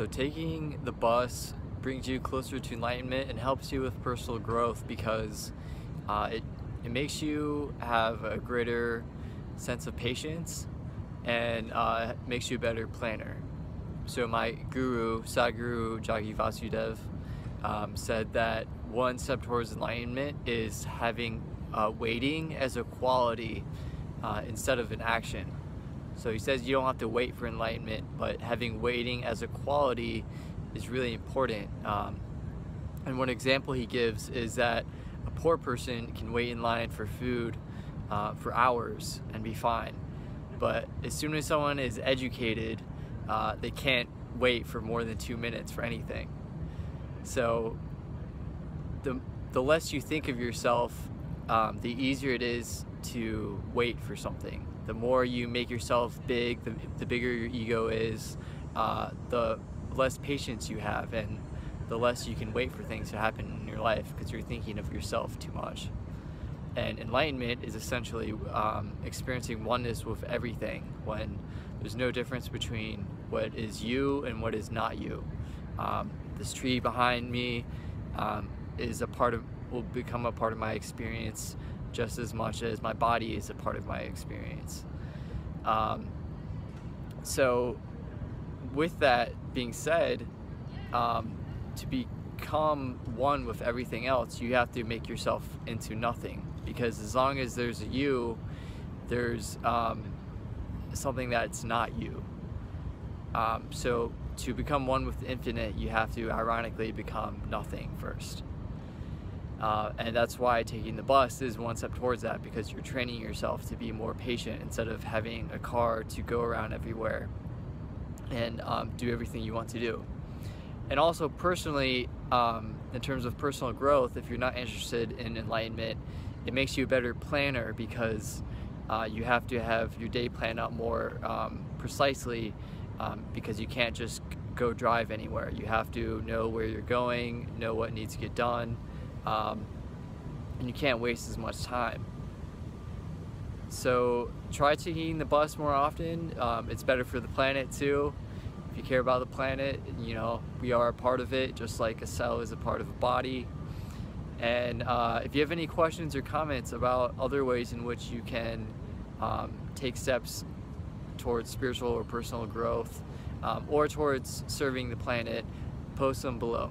So taking the bus brings you closer to enlightenment and helps you with personal growth because uh, it, it makes you have a greater sense of patience and uh, makes you a better planner. So my guru, Sadhguru Jaggi Vasudev, um, said that one step towards enlightenment is having uh, waiting as a quality uh, instead of an action. So he says you don't have to wait for enlightenment, but having waiting as a quality is really important. Um, and one example he gives is that a poor person can wait in line for food uh, for hours and be fine. But as soon as someone is educated, uh, they can't wait for more than two minutes for anything. So the, the less you think of yourself, um, the easier it is to wait for something. The more you make yourself big, the, the bigger your ego is, uh, the less patience you have and the less you can wait for things to happen in your life because you're thinking of yourself too much. And enlightenment is essentially um, experiencing oneness with everything when there's no difference between what is you and what is not you. Um, this tree behind me um, is a part of, will become a part of my experience just as much as my body is a part of my experience. Um, so with that being said, um, to become one with everything else, you have to make yourself into nothing. Because as long as there's a you, there's um, something that's not you. Um, so to become one with the infinite, you have to ironically become nothing first. Uh, and that's why taking the bus is one step towards that because you're training yourself to be more patient instead of having a car to go around everywhere and um, do everything you want to do. And also personally, um, in terms of personal growth, if you're not interested in enlightenment, it makes you a better planner because uh, you have to have your day planned out more um, precisely um, because you can't just go drive anywhere. You have to know where you're going, know what needs to get done, um, and you can't waste as much time. So try taking the bus more often. Um, it's better for the planet too. If you care about the planet, you know, we are a part of it, just like a cell is a part of a body. And uh, if you have any questions or comments about other ways in which you can um, take steps towards spiritual or personal growth um, or towards serving the planet, post them below.